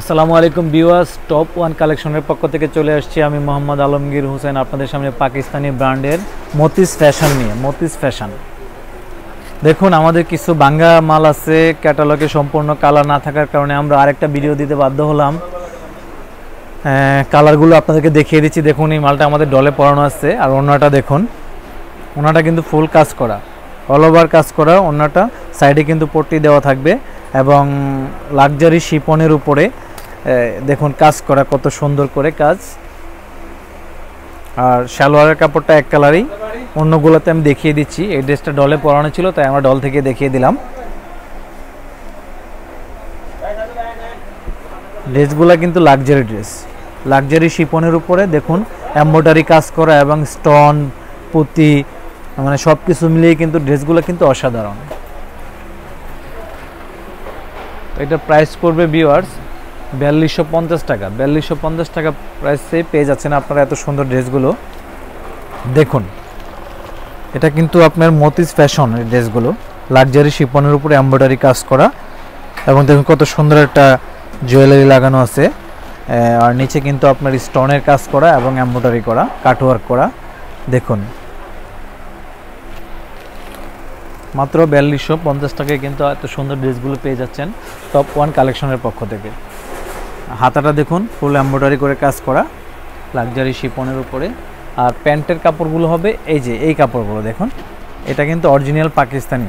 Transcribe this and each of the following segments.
আসসালামু আলাইকুম বিওয়াস top one কালেকশনের পক্ষ থেকে চলে আসছি আমি মোহাম্মদ আলমগীর হোসেন, আপনাদের সামনে পাকিস্তানি ব্র্যান্ডের মতিস ফ্যাশন নিয়ে, মতিস ফ্যাশন দেখুন, আমাদের কিছু বাঙ্গা মাল আছে ক্যাটালগে সম্পূর্ণ কালার না থাকার কারণে আমরা আরেকটা ভিডিও দিতে বাধ্য হলাম। কালারগুলো আপনাদেরকে দেখিয়ে দিচ্ছি। দেখুন, এই মালটা আমাদের ডলে পরানো আছে, আর অন্যটা দেখুন। ওনাটা কিন্তু ফুল কাজ করা। অল ওভার কাজ করা অন্যটা সাইডে কিন্তু পট্টি দেওয়া থাকবে, এবং লাক্সারি শিপনের উপরে দেখুন, কাজ করা কত সুন্দর করে কাজ। আর সালোয়ারের কাপড়টা এক কালারই। অন্যগুলোতে আমি দেখিয়ে দিচ্ছি। এই ড্রেসটা ডলে পরানো ছিল, তাই আমরা ডল থেকে দেখিয়ে দিলাম। ড্রেসগুলো কিন্তু লাক্সারি ড্রেস। লাক্সারি শিপনের উপরে দেখুন, এম্ব্রয়ডারি কাজ করা এবং স্টোন, পুঁতি মানে সব কিছু মিলিয়ে কিন্তু ড্রেসগুলো কিন্তু অসাধারণ। এটা প্রাইস করবে ভিউয়ার্স বিয়াল্লিশশো পঞ্চাশ টাকা। বিয়াল্লিশশো পঞ্চাশ টাকা প্রাইসে পেয়ে যাচ্ছেন আপনারা এত সুন্দর ড্রেসগুলো। দেখুন, এটা কিন্তু আপনার মতিস ফ্যাশন এই ড্রেসগুলো। লাক্সারি শিপনের উপরে এম্ব্রয়ডারি কাজ করা। এবং দেখুন কত সুন্দর একটা জুয়েলারি লাগানো আছে। আর নিচে কিন্তু আপনার স্টোনের কাজ করা এবং এম্ব্রয়ডারি করা কাটওয়ার্ক করা। দেখুন। মাত্র বিয়াল্লিশশো পঞ্চাশ টাকায় কিন্তু এত সুন্দর ড্রেসগুলো পেয়ে যাচ্ছেন। টপ ওয়ান কালেকশনের পক্ষ থেকে। হাতাটা দেখুন ফুল এম্ব্রয়ডারি করে কাজ করা লাক্সারি শিপনের উপরে। আর প্যান্টের কাপড়গুলো হবে, এই যে, এই কাপড়গুলো দেখুন, এটা কিন্তু অরিজিনাল পাকিস্তানি।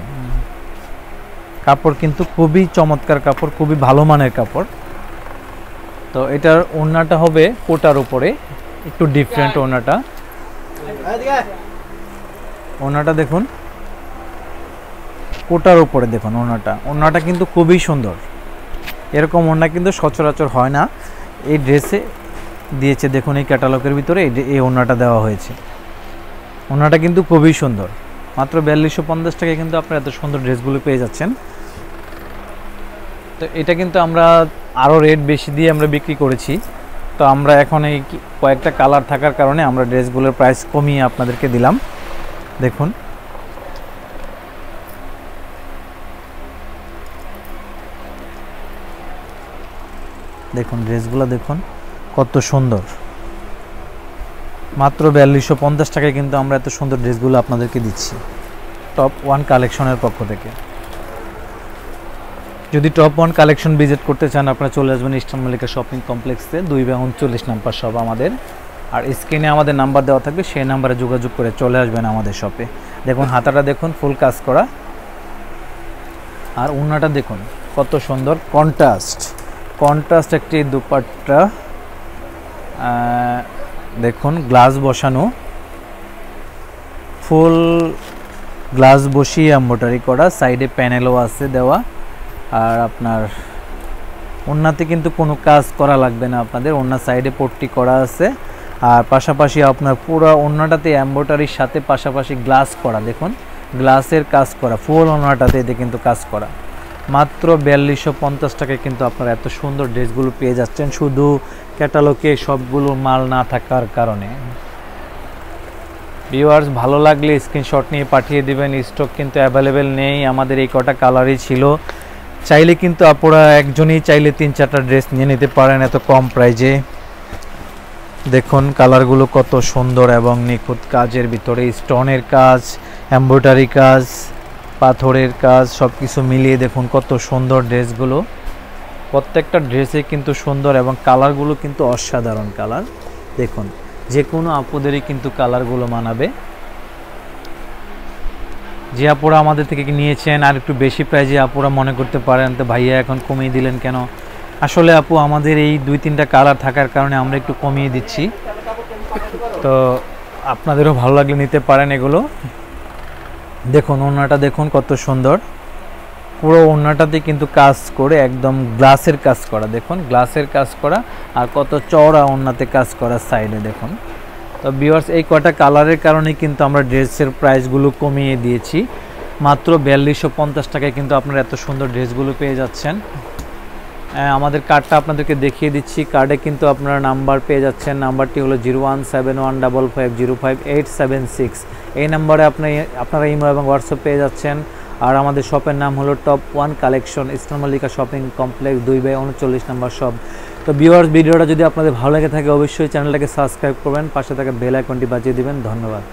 কাপড় কিন্তু খুবই চমৎকার কাপড়, খুবই ভালো মানের কাপড়। তো এটার ওড়নাটা হবে কোটার উপরে, একটু ডিফারেন্ট ওড়নাটা। ওড়নাটা দেখুন, কোটার উপরে দেখুন ওড়নাটা। ওড়নাটা কিন্তু খুবই সুন্দর। এরকম ওড়না কিন্তু সচরাচর হয় না। এই ড্রেসে দিয়েছে দেখুন এই ক্যাটালগের ভিতরে এই ওড়নাটা দেওয়া হয়েছে। ওড়নাটা কিন্তু খুবই সুন্দর। মাত্র বিয়াল্লিশশো পঞ্চাশ টাকায় কিন্তু আপনারা এত সুন্দর ড্রেসগুলো পেয়ে যাচ্ছেন। তো এটা কিন্তু আমরা আরও রেট বেশি দিয়ে আমরা বিক্রি করেছি। তো আমরা এখন এই কয়েকটা কালার থাকার কারণে আমরা ড্রেসগুলোর প্রাইস কমিয়ে আপনাদেরকে দিলাম। দেখুন। দেখুন, ড্রেসগুলো দেখুন, কত সুন্দর। মাত্র বিয়াল্লিশশো পঞ্চাশ টাকায় কিন্তু আমরা এত সুন্দর ড্রেসগুলো আপনাদেরকে দিচ্ছি। টপ ওয়ান কালেকশনের পক্ষ থেকে। যদি টপ ওয়ান কালেকশন ভিজিট করতে চান, আপনারা চলে আসবেন ইস্টার্ন মালিকা শপিং কমপ্লেক্সে, দুই বা উনচল্লিশ নাম্বার সব আমাদের। আর স্ক্রিনে আমাদের নাম্বার দেওয়া থাকবে, সেই নাম্বারে যোগাযোগ করে চলে আসবেন আমাদের শপে দেখুন, হাতাটা দেখুন ফুল কাজ করা। আর উন্নাটা দেখুন, কত সুন্দর কন্ট্রাস্ট কন্ট্রাস্ট একটি দুপাট্টা দেখুন গ্লাস বসানো। ফুল গ্লাস বসিয়ে এম্ব্রয়ডারি করা সাইডে প্যানেলও আছে দেওয়া। আর আপনার ওনাতে কিন্তু কোনো কাজ করা লাগবে না আপনাদের ওনার সাইডে পট্টি করা আছে। আর পাশাপাশি আপনার পুরো ওনাটাতে এম্ব্রয়ডারির সাথে পাশাপাশি গ্লাস করা, দেখুন গ্লাসের কাজ করা, ফুল ওনাটাতে এতে কিন্তু কাজ করা। মাত্র বিয়াল্লিশশো পঞ্চাশ টাকায় কিন্তু আপনারা এত সুন্দর ড্রেসগুলো পেয়ে যাচ্ছেন। শুধু ক্যাটালগে সবগুলো মাল না থাকার কারণে। ভিউয়ার্স ভালো লাগলে স্ক্রিনশট নিয়ে পাঠিয়ে দিবেন। স্টক কিন্তু অ্যাভেলেবেল নেই। আমাদের এই কটা কালারই ছিল। চাইলে কিন্তু আপনারা একজনই চাইলে তিন চারটা ড্রেস নিয়ে নিতে পারেন এত কম প্রাইজে দেখুন কালারগুলো কত সুন্দর এবং নিখুঁত কাজের ভিতরে স্টোনের কাজ এম্ব্রয়ডারি কাজ পাথরের কাজ সব কিছু মিলিয়ে দেখুন কত সুন্দর ড্রেসগুলো। প্রত্যেকটা ড্রেসে কিন্তু সুন্দর এবং কালারগুলো কিন্তু অসাধারণ কালার। দেখুন যে কোনো আপুদেরই কিন্তু কালারগুলো মানাবে। যে আপুরা আমাদের থেকে নিয়েছেন, আর একটু বেশি প্রাইজে আপুরা মনে করতে পারেন, তো ভাইয়া এখন কমিয়ে দিলেন কেন? আসলে আপু, আমাদের এই দুই তিনটা কালার থাকার কারণে আমরা একটু কমিয়ে দিচ্ছি। তো আপনাদেরও ভালো লাগলে নিতে পারেন এগুলো। দেখুন ওনাটা দেখুন কত সুন্দর। পুরো ওনাটাতে কিন্তু কাজ করে একদম গ্লাসের কাজ করা, দেখুন, গ্লাসের কাজ করা আর কত চওড়া ওনাতে কাজ করা সাইডে, দেখুন। তো বিওয়ার্স এই কটা কালারের কারণে কিন্তু আমরা ড্রেসের প্রাইসগুলো কমিয়ে দিয়েছি। মাত্র বিয়াল্লিশশো পঞ্চাশ টাকায় কিন্তু আপনারা এত সুন্দর ড্রেসগুলো পেয়ে যাচ্ছেন। আমাদের কার্ডটা আপনাদেরকে দেখিয়ে দিচ্ছি। কার্ডে কিন্তু আপনারা নাম্বার পেয়ে যাচ্ছেন। নাম্বারটি হলো zero one seven one double five zero five eight seven six এই নাম্বারে আপনি আপনারা ইমো এবং হোয়াটসঅ্যাপ পেয়ে যাচ্ছেন। আর আমাদের শপের নাম হলো top one collection Islam Mallika shopping complex দুই বাই উনচল্লিশ নম্বর শপ তো ভিউয়ার্স ভিডিওটা যদি আপনাদের ভালো লেগে থাকে, অবশ্যই চ্যানেলটাকে সাবস্ক্রাইব করবেন, পাশে থাকা বেল আইকনটি বাজিয়ে দেবেন। ধন্যবাদ।